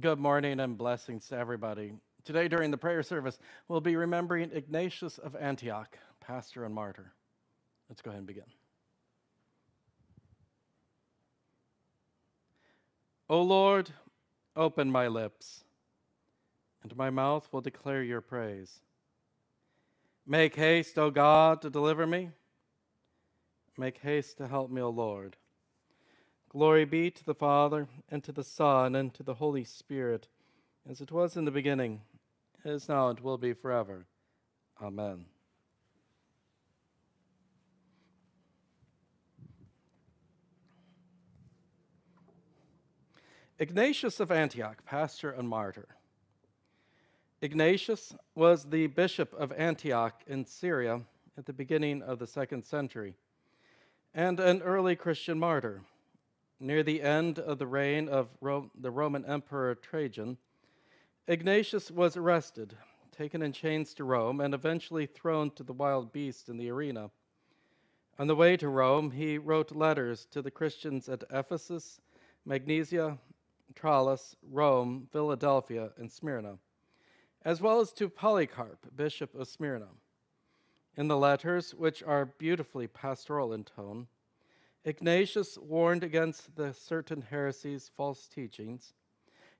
Good morning and blessings to everybody. Today, during the prayer service, we'll be remembering Ignatius of Antioch, pastor and martyr. Let's go ahead and begin. O Lord, open my lips, and my mouth will declare your praise. Make haste, O God, to deliver me. Make haste to help me, O Lord. Glory be to the Father, and to the Son, and to the Holy Spirit, as it was in the beginning, is now, and will be forever. Amen. Ignatius of Antioch, pastor and martyr. Ignatius was the bishop of Antioch in Syria at the beginning of the second century and an early Christian martyr. Near the end of the reign of the Roman Emperor Trajan, Ignatius was arrested, taken in chains to Rome, and eventually thrown to the wild beast in the arena. On the way to Rome, he wrote letters to the Christians at Ephesus, Magnesia, Tralles, Rome, Philadelphia, and Smyrna, as well as to Polycarp, Bishop of Smyrna. In the letters, which are beautifully pastoral in tone, Ignatius warned against the certain heresies, false teachings.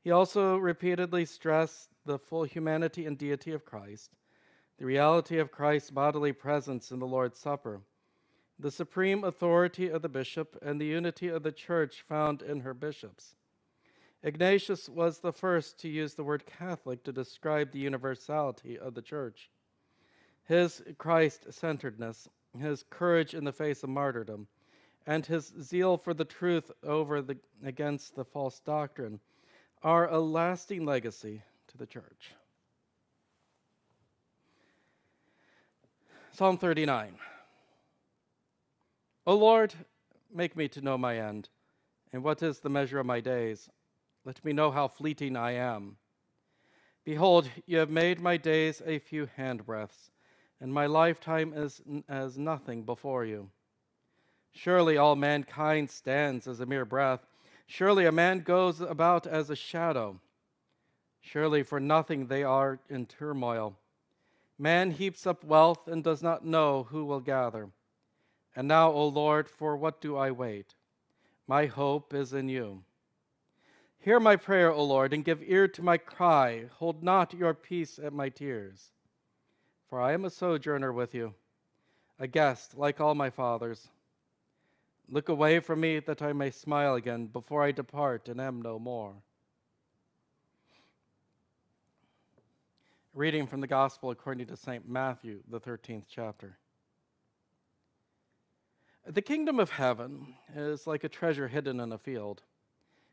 He also repeatedly stressed the full humanity and deity of Christ, the reality of Christ's bodily presence in the Lord's Supper, the supreme authority of the bishop, and the unity of the church found in her bishops. Ignatius was the first to use the word Catholic to describe the universality of the church. His Christ centeredness, his courage in the face of martyrdom, and his zeal for the truth over the, against the false doctrine are a lasting legacy to the church. Psalm 39 O Lord, make me to know my end, and what is the measure of my days. Let me know how fleeting I am. Behold, you have made my days a few handbreadths, and my lifetime is as nothing before you. Surely all mankind stands as a mere breath. Surely a man goes about as a shadow. Surely for nothing they are in turmoil. Man heaps up wealth and does not know who will gather. And now, O Lord, for what do I wait? My hope is in you. Hear my prayer, O Lord, and give ear to my cry. Hold not your peace at my tears. For I am a sojourner with you, a guest like all my fathers. Look away from me that I may smile again before I depart and am no more. Reading from the Gospel according to St. Matthew, the 13th chapter. The kingdom of heaven is like a treasure hidden in a field,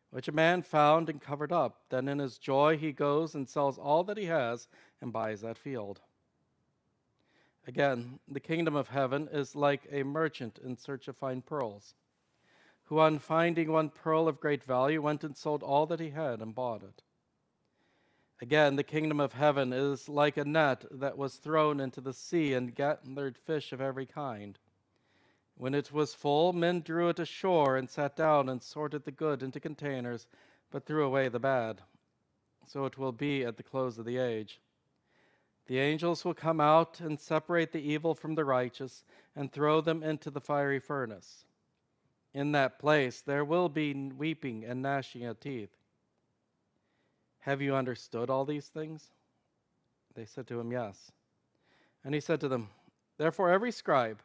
which a man found and covered up. Then in his joy he goes and sells all that he has and buys that field. Again, the kingdom of heaven is like a merchant in search of fine pearls, who, on finding one pearl of great value, went and sold all that he had and bought it. Again, the kingdom of heaven is like a net that was thrown into the sea and gathered fish of every kind. When it was full, men drew it ashore and sat down and sorted the good into containers, but threw away the bad. So it will be at the close of the age. The angels will come out and separate the evil from the righteous and throw them into the fiery furnace. In that place there will be weeping and gnashing of teeth. Have you understood all these things? They said to him, Yes. And he said to them, Therefore, every scribe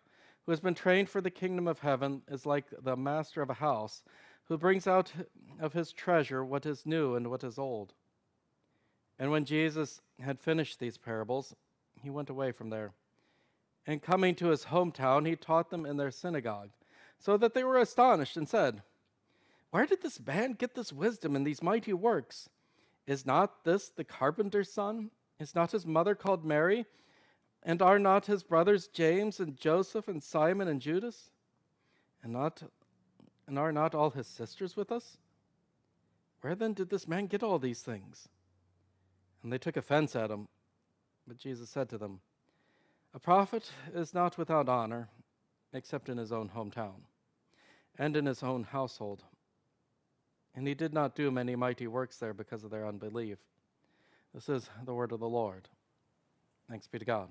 who has been trained for the kingdom of heaven is like the master of a house who brings out of his treasure what is new and what is old. And when Jesus had finished these parables, he went away from there. And coming to his hometown, he taught them in their synagogue, so that they were astonished and said, Where did this man get this wisdom and these mighty works? Is not this the carpenter's son? Is not his mother called Mary? And are not his brothers James and Joseph and Simon and Judas? And not and are not all his sisters with us? Where then did this man get all these things? And they took offense at him. But Jesus said to them, A prophet is not without honor except in his own hometown and in his own household and he did not do many mighty works there because of their unbelief. This is the word of the Lord. Thanks be to God.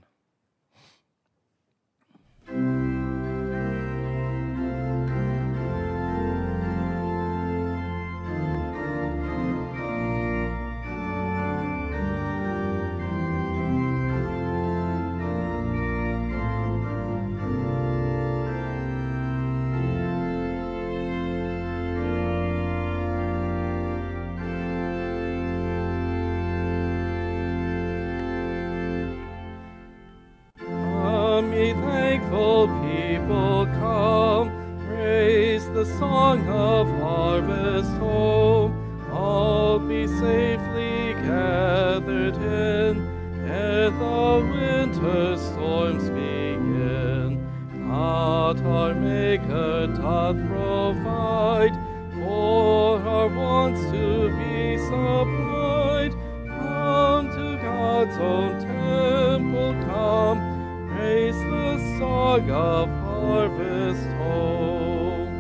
Joyful people come, praise the song of harvest home. All be safely gathered in, ere the winter storms begin. Not our Maker doth provide, for our wants to be supplied, come to God's own of harvest home.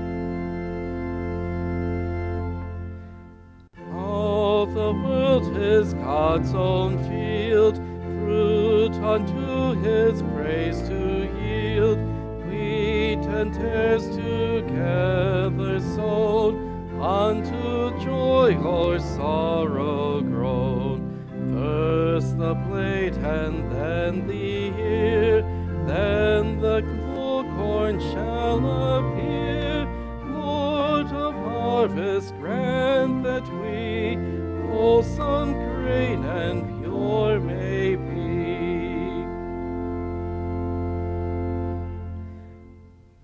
All the world is God's own field, fruit unto his praise to yield, wheat and tares together sown unto joy or sorrow grown. First the plate and then the ear, then the corn shall appear, Lord of harvest, grant that we wholesome, grain and pure may be.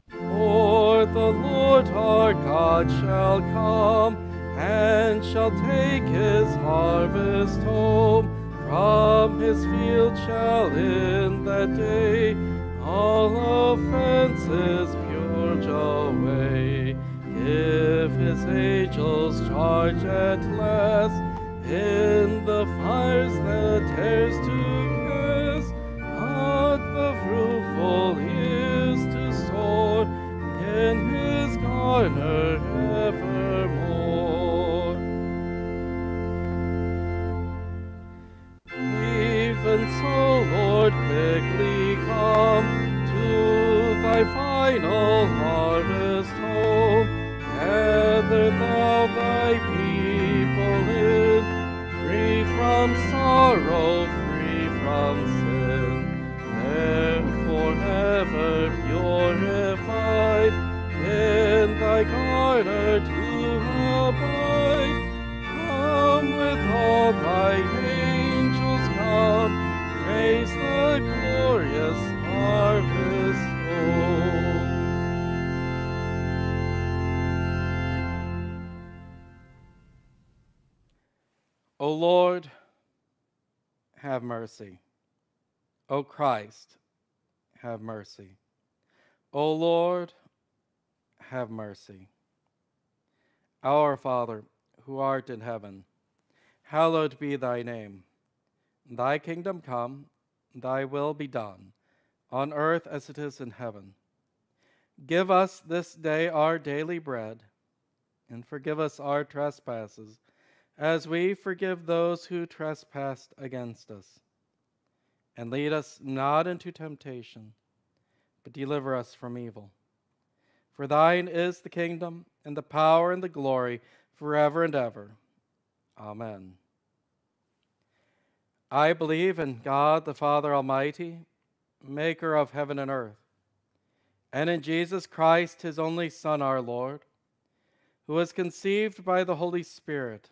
For the Lord our God shall come, and shall take his harvest home from his field shall in that day all offenses purge away. Give his angels charge at last in the fires that tares to cast. But the fruitful is to soar in his garner evermore. Lord, quickly come to thy final harvest home. Gather thou thy people in, free from sorrow, free from sin. O Lord, have mercy. O Christ, have mercy. O Lord, have mercy. Our Father, who art in heaven, hallowed be thy name. Thy kingdom come, thy will be done, on earth as it is in heaven. Give us this day our daily bread, and forgive us our trespasses as we forgive those who trespass against us. And lead us not into temptation, but deliver us from evil. For thine is the kingdom, and the power, and the glory, forever and ever. Amen. I believe in God the Father Almighty, maker of heaven and earth, and in Jesus Christ, his only Son, our Lord, who was conceived by the Holy Spirit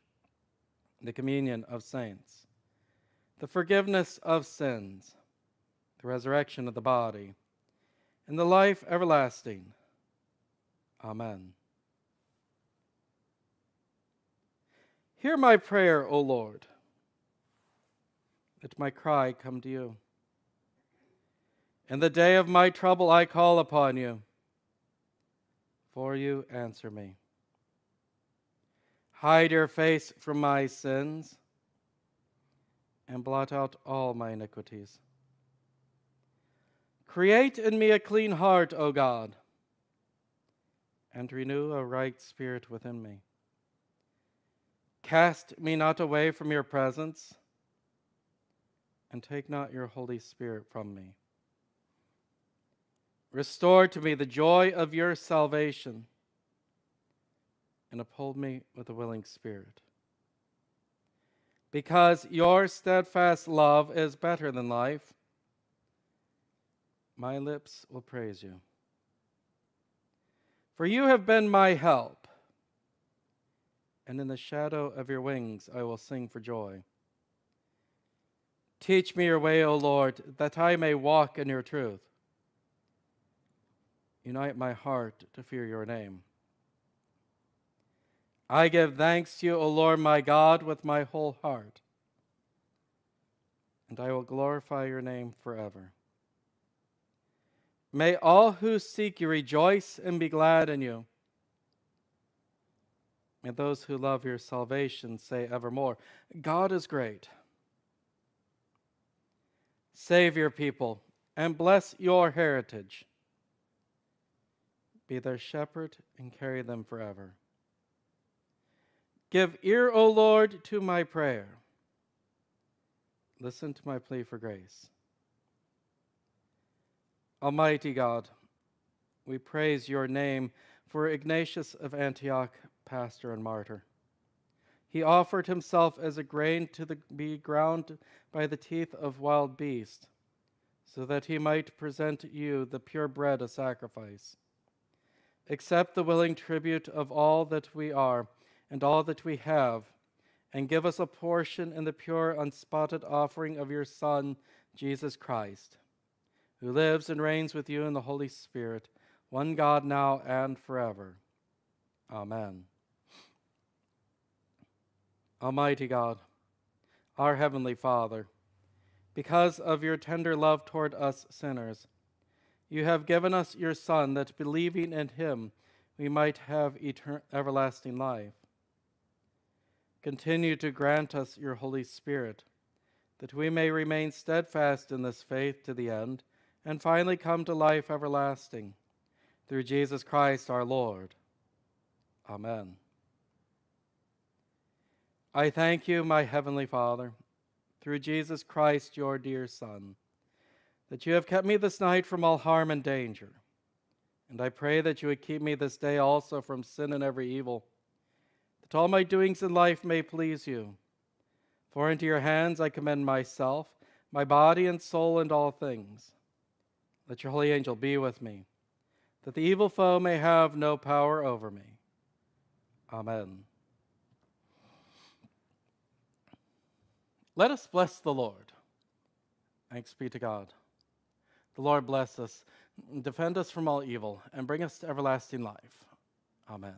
the communion of saints, the forgiveness of sins, the resurrection of the body, and the life everlasting. Amen. Hear my prayer, O Lord. Let my cry come to you. In the day of my trouble, I call upon you, for you answer me. Hide your face from my sins and blot out all my iniquities. Create in me a clean heart, O God, and renew a right spirit within me. Cast me not away from your presence, and take not your Holy Spirit from me. Restore to me the joy of your salvation, and uphold me with a willing spirit. Because your steadfast love is better than life, my lips will praise you. For you have been my help and in the shadow of your wings I will sing for joy. Teach me your way, O Lord, that I may walk in your truth. Unite my heart to fear your name. I give thanks to you, O Lord my God, with my whole heart, and I will glorify your name forever. May all who seek you rejoice and be glad in you. May those who love your salvation say evermore, God is great. Save your people and bless your heritage. Be their shepherd and carry them forever. Give ear, O Lord, to my prayer. Listen to my plea for grace. Almighty God, we praise your name for Ignatius of Antioch pastor and martyr. He offered himself as a grain to the, be ground by the teeth of wild beasts, so that he might present you the pure bread of sacrifice. Accept the willing tribute of all that we are and all that we have, and give us a portion in the pure, unspotted offering of your Son, Jesus Christ, who lives and reigns with you in the Holy Spirit, one God now and forever. Amen. Almighty God, our Heavenly Father, because of your tender love toward us sinners, you have given us your Son, that believing in him we might have etern- everlasting life. Continue to grant us your Holy Spirit, that we may remain steadfast in this faith to the end, and finally come to life everlasting. Through Jesus Christ our Lord. Amen. I thank you, my heavenly Father, through Jesus Christ, your dear Son, that you have kept me this night from all harm and danger. And I pray that you would keep me this day also from sin and every evil, that all my doings in life may please you. For into your hands I commend myself, my body and soul, and all things. Let your holy angel be with me, that the evil foe may have no power over me. Amen. Let us bless the Lord. Thanks be to God. The Lord bless us, defend us from all evil, and bring us to everlasting life. Amen.